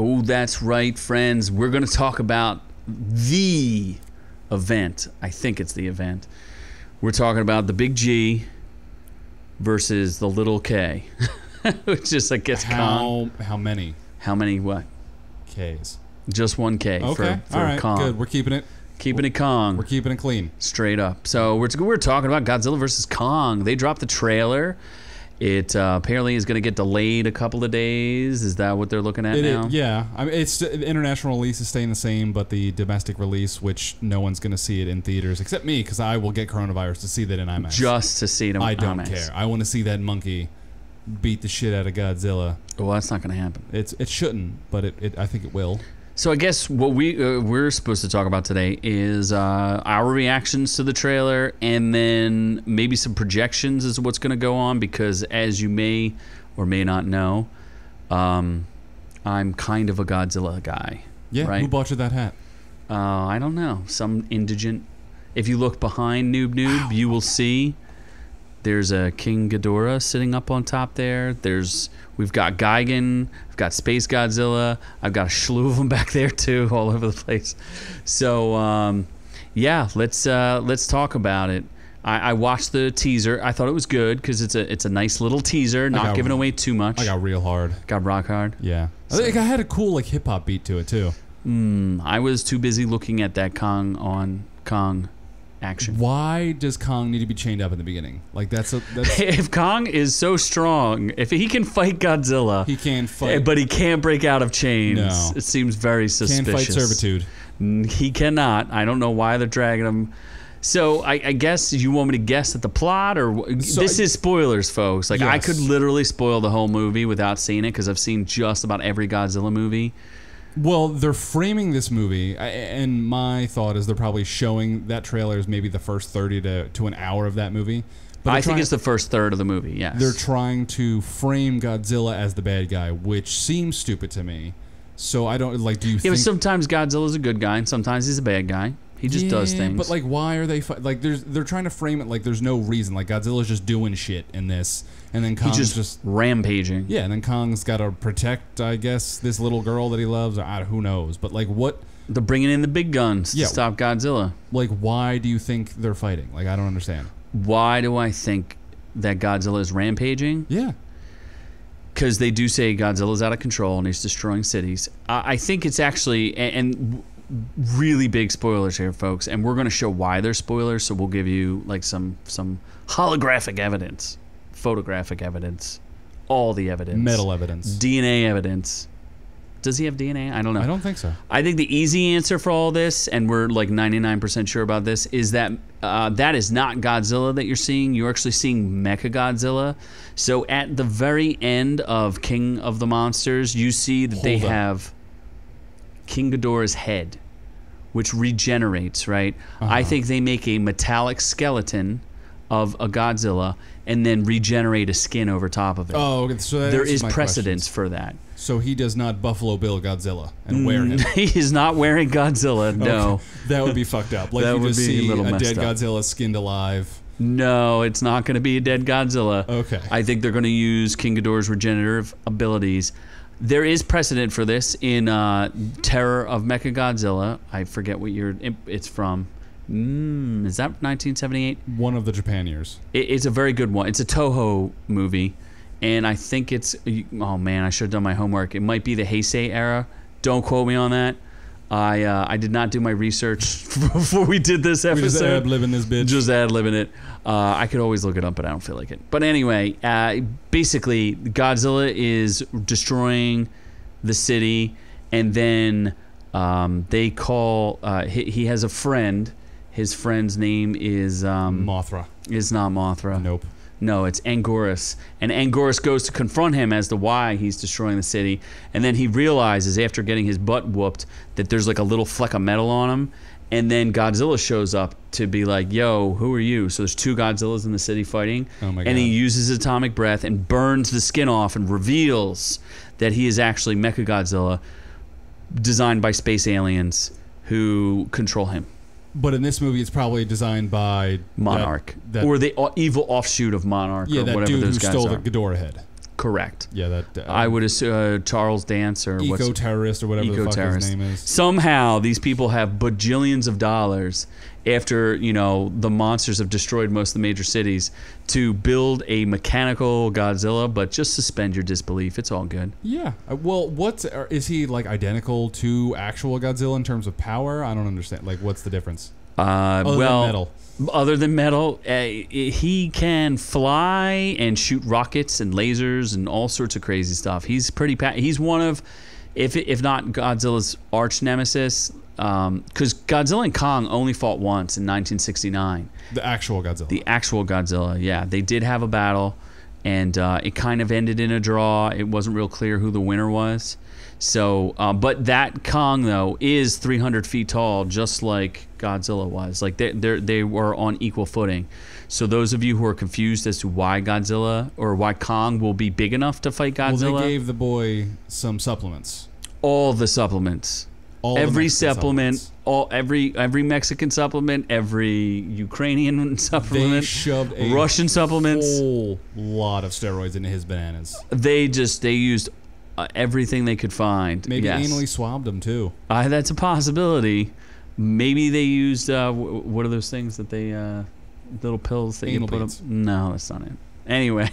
Oh, that's right, friends. We're going to talk about the event. I think it's the event. We're talking about the big G versus the little K, which is, I guess, Kong. How how many How many? What? K's? Just one K Okay, for, for all right, Kong. good. We're keeping it. Keeping it Kong. We're keeping it clean. straight up. So we're, we're talking about Godzilla versus Kong. They dropped the trailer. It uh, apparently is going to get delayed a couple of days. Is that what they're looking at It, now? it- yeah, I mean, it's the international release is staying the same, but the domestic release, which no one's going to see it in theaters except me, because I will get coronavirus to see that in IMAX. Just to see it them. I don't IMAX. care. I want to see that monkey beat the shit out of Godzilla. Well, that's not going to happen. It's it shouldn't, but it, it I think it will. So I guess what we uh, we're supposed to talk about today is uh, our reactions to the trailer, and then maybe some projections as to what's going to go on. Because as you may or may not know, um, I'm kind of a Godzilla guy. Yeah, Right. who bought you that hat? Uh, I don't know. Some indigent. If you look behind Noob Noob, you will see there's a King Ghidorah sitting up on top there. There's we've got Gigan, I've got Space Godzilla. I've got a slew of them back there too, all over the place. So um, yeah, let's uh, let's talk about it. I, I watched the teaser. I thought it was good because it's a it's a nice little teaser, not giving away too much. I got real hard. got rock hard. Yeah, I think I had a cool like hip hop beat to it too. Mm, I was too busy looking at that Kong on Kong action. Why does Kong need to be chained up in the beginning? Like that's a that's if Kong is so strong, if he can fight Godzilla, he can eh, fight. but he can't break out of chains, No. it seems very suspicious. can suspicious. fight servitude. He cannot. I don't know why they're dragging him. So I, I guess you want me to guess at the plot, or So this I- is spoilers, folks. Like I could literally spoil the whole movie without seeing it because I've seen just about every Godzilla movie. Well, they're framing this movie, and my thought is they're probably showing that trailer as maybe the first thirty to, to an hour of that movie. But I they're think it's the first third of the movie. Yes, they're trying to frame Godzilla as the bad guy, which seems stupid to me. So I don't like. Do you yeah, think? sometimes Godzilla's a good guy and sometimes he's a bad guy. He just does things. But like, why are they fi- like? There's they're trying to frame it like there's no reason. Like Godzilla's just doing shit in this, and then Kong's just, just, rampaging. yeah, and then Kong's got to protect, I guess, this little girl that he loves. I, who knows? But like, what? They're bringing in the big guns Yeah. to stop Godzilla. Like, why do you think they're fighting? Like, I don't understand. Why do I think that Godzilla is rampaging? Yeah, Because they do say Godzilla's out of control and he's destroying cities. I, I think it's actually and, and really big spoilers here, folks. And we're going to show why they're spoilers. So we'll give you like some some holographic evidence, photographic evidence, all the evidence, metal evidence. DNA evidence. Does he have DNA? I don't know. I don't think so. I think the easy answer for all this, and we're like 99% sure about this, is that uh, that is not Godzilla that you're seeing. You're actually seeing Mecha Godzilla. So at the very end of King of the Monsters, you see that they up. have King Ghidorah's head, which regenerates, right? Uh-huh. I think they make a metallic skeleton of a Godzilla and then regenerate a skin over top of it. Oh, okay, so there my precedence questions. for that. So he does not Buffalo Bill Godzilla and wear him. he is not wearing Godzilla, no. Okay. that would be fucked up. Like That you would just be a little a dead up. Godzilla skinned alive. No, it's not going to be a dead Godzilla. Okay. I think they're going to use King Ghidorah's regenerative abilities. There is precedent for this in uh, Terror of Mechagodzilla. I forget what year it- it's from. Mm, is that 1978? One of the Japan years. It, it's a very good one. It's a Toho movie, and I think it's. Oh man, I should have done my homework. It might be the Heisei era. Don't quote me on that. I uh, I did not do my research before we did this We just episode. ad libbing this bitch. Just ad libbing it. Uh, I could always look it up, but I don't feel like it. But anyway, uh, basically, Godzilla is destroying the city, and then um, they call. Uh, he, he has a friend. His friend's name is um, Mothra. is not Mothra. Nope. No, it's Anguirus. And Anguirus goes to confront him as to why he's destroying the city. And then he realizes after getting his butt whooped that there's like a little fleck of metal on him. And then Godzilla shows up to be like, yo, who are you? So there's two Godzillas in the city fighting. Oh my and he uses atomic breath and burns the skin off and reveals that he is actually Mechagodzilla designed by space aliens who control him. But in this movie, it's probably designed by Monarch. That, that, or the evil offshoot of Monarch yeah, or that whatever dude who guys stole are. the Ghidorah head. Correct. Yeah, that uh, I would assume uh, Charles Dance or what's eco terrorist or whatever the fuck his name is. somehow these people have bajillions of dollars after you know the monsters have destroyed most of the major cities to build a mechanical Godzilla. But just suspend your disbelief; it's all good. Yeah. Uh, well, what's is he like identical to actual Godzilla in terms of power? I don't understand. Like, what's the difference? Uh, Other than well, metal. other than metal, uh, he can fly and shoot rockets and lasers and all sorts of crazy stuff. He's pretty. Pa- he's one of, if if not Godzilla's arch nemesis, because Godzilla and Kong only fought once in 1969. The actual Godzilla. The actual Godzilla, yeah, they did have a battle, and uh, it kind of ended in a draw. It wasn't real clear who the winner was. So, uh, but that Kong though is 300 feet tall, just like Godzilla was. Like they they they were on equal footing. So those of you who are confused as to why Godzilla or why Kong will be big enough to fight well, Godzilla, they gave the boy some supplements. all the supplements, All every supplement, supplements. all every every Mexican supplement, every Ukrainian They supplement, shoved a Russian supplements. whole lot of steroids into his bananas. They just they used uh, everything they could find. Maybe yes. anally swabbed him too. Uh, that's a possibility. Maybe they used uh, w- what are those things that they uh, little pills that Anal you put beads. up? No, that's not it. Anyway,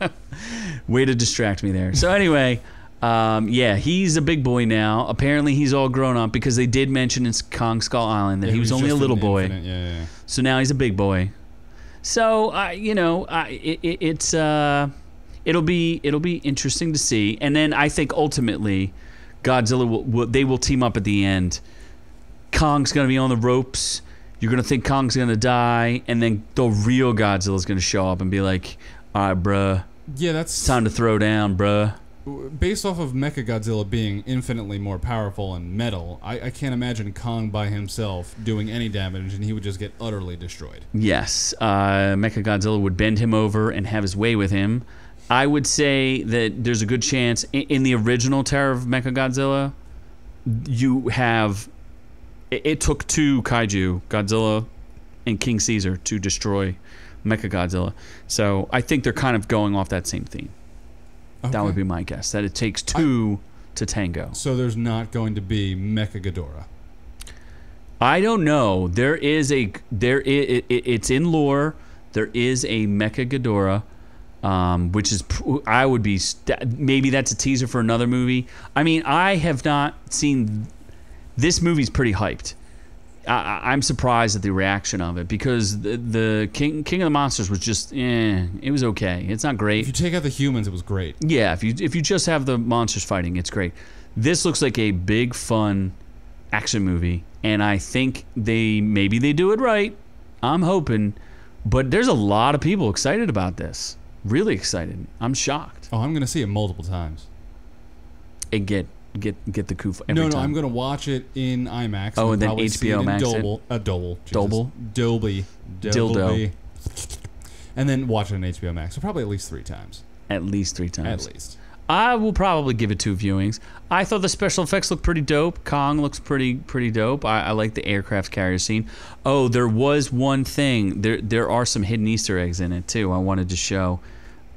way to distract me there. So anyway, um, yeah, he's a big boy now. Apparently, he's all grown up because they did mention in Kong Skull Island that Yeah, he was only a little boy. infinite- Yeah, yeah. So now he's a big boy. So uh, you know, it, it, it's uh, it'll be it'll be interesting to see. And then I think ultimately, Godzilla will, will they will team up at the end. Kong's gonna be on the ropes. You're gonna think Kong's gonna die, and then the real Godzilla's gonna show up and be like, "All right, bruh, Yeah, that's time to throw down, bruh." based off of Mecha Godzilla being infinitely more powerful and metal. I, I can't imagine Kong by himself doing any damage, and he would just get utterly destroyed. Yes, uh, Mechagodzilla would bend him over and have his way with him. I would say that there's a good chance in, in the original Terror of Mechagodzilla, you have. It, it took two kaiju, Godzilla and King Caesar, to destroy Mechagodzilla. So I think they're kind of going off that same theme. That would be my guess. That it takes two to tango. So there's not going to be Mecha Ghidorah. I don't know. There is a there it, it, it's in lore. There is a Mecha Ghidorah, um, which is I would be maybe that's a teaser for another movie. I mean, I have not seen this movie's pretty hyped. I, I'm surprised at the reaction of it because the, the King King of the Monsters was just eh, it was okay. It's not great. If you take out the humans, it was great. Yeah, if you if you just have the monsters fighting, it's great. This looks like a big fun action movie, and I think they maybe they do it right. I'm hoping, but there's a lot of people excited about this. Really excited. I'm shocked. Oh, I'm gonna see it multiple times. And get get get the coup every no, no, time. I'm gonna watch it in IMAX. Oh, and then HBO it Max it? Uh, Dolby, Jesus. Dolby? Dolby, Dildo. And then watch it on HBO Max. So probably at least three times, at least three times. at least. I will probably give it two viewings. I thought the special effects looked pretty dope. Kong looks pretty pretty dope. I, I like the aircraft carrier scene. Oh, there was one thing. There there are some hidden Easter eggs in it too. I wanted to show.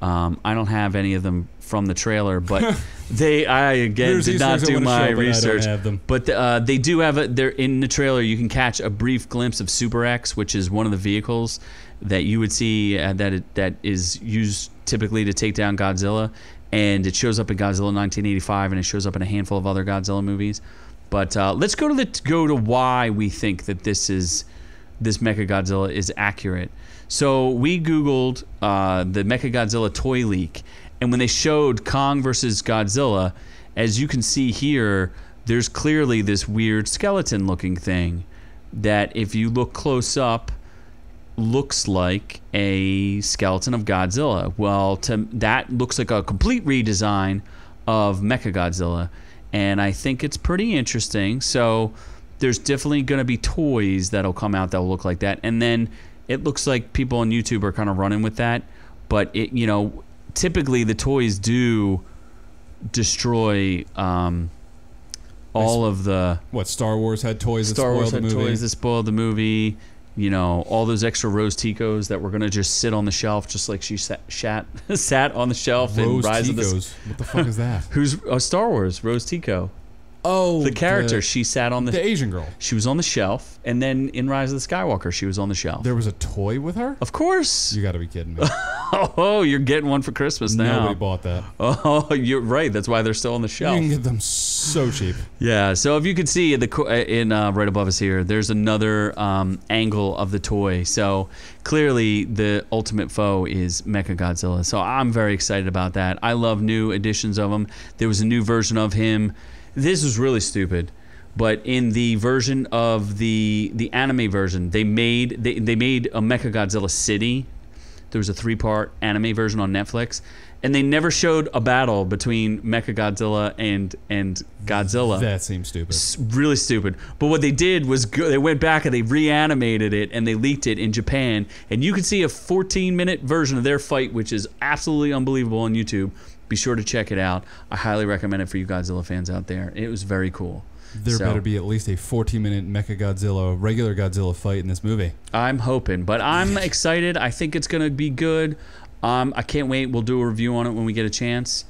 Um, I don't have any of them from the trailer, but they I again There's did Easter not do my show, but research. them. But uh, they do have a. They're in the trailer. You can catch a brief glimpse of Super X, which is one of the vehicles that you would see uh, that it, that is used typically to take down Godzilla, and it shows up in Godzilla 1985, and it shows up in a handful of other Godzilla movies. But uh, let's go to the go to why we think that this is this Mecha Godzilla is accurate. So we Googled uh, the Mecha Godzilla toy leak, and when they showed Kong versus Godzilla, as you can see here, there's clearly this weird skeleton looking thing that, if you look close up, looks like a skeleton of Godzilla. Well, to, that looks like a complete redesign of Mecha Godzilla, and I think it's pretty interesting. So there's definitely going to be toys that'll come out that'll look like that, and then it looks like people on YouTube are kind of running with that. But it, you know, typically the toys do destroy um, all of the What Star Wars had toys that Star Wars had toys that spoiled the movie. You know, all those extra rose ticos that were gonna just sit on the shelf, just like she sat sat, sat on the shelf in Rose Rise of the. Ticos. What the fuck is that? Who's uh, Star Wars? Rose Tico. Oh, The character. she sat on the. the Asian girl. she was on the shelf, and then in Rise of the Skywalker, she was on the shelf. There was a toy with her. of course. You got to be kidding me. Oh, you're getting one for Christmas now. Nobody bought that. Oh, you're right. That's why they're still on the shelf. You can get them so cheap. Yeah. So if you could see in the uh, in uh, right above us here, there's another um, angle of the toy. So clearly, the ultimate foe is Mecha Godzilla. So I'm very excited about that. I love new editions of him. There was a new version of him. This was really stupid. But in the version of the the anime version, they made they, they made a Mecha Godzilla city there was a three part anime version on Netflix, and they never showed a battle between Mecha Godzilla and and Godzilla. That seems stupid. It's really stupid. But what they did was go, they went back and they reanimated it and they leaked it in Japan, and you can see a 14 minute version of their fight, which is absolutely unbelievable on YouTube. Be sure to check it out. I highly recommend it for you Godzilla fans out there. It was very cool. There So- better be at least a 14 minute Mecha Godzilla, regular Godzilla fight in this movie. I'm hoping, but I'm excited. I think it's gonna be good. Um, I can't wait. We'll do a review on it when we get a chance.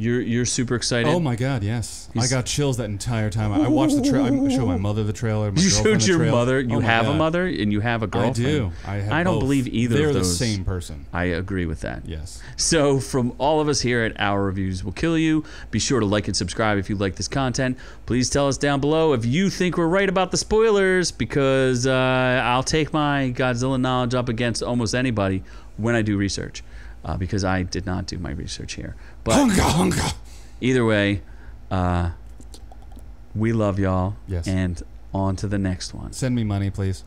You're you're super excited. Oh my god, yes. I got chills that entire time. I I watched the trailer. I showed my mother the trailer. My you showed your trailer. mother. You Oh have a mother and you have a girlfriend. I do. I have I don't both. believe either of them. They're of the same person. I agree with that. Yes. So, from all of us here at Our Reviews Will Kill You, be sure to like and subscribe if you like this content. Please tell us down below if you think we're right about the spoilers, because uh, I'll take my Godzilla knowledge up against almost anybody when I do research, uh, because I did not do my research here. But either way, uh, we love y'all. Yes. And on to the next one. Send me money, please.